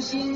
心。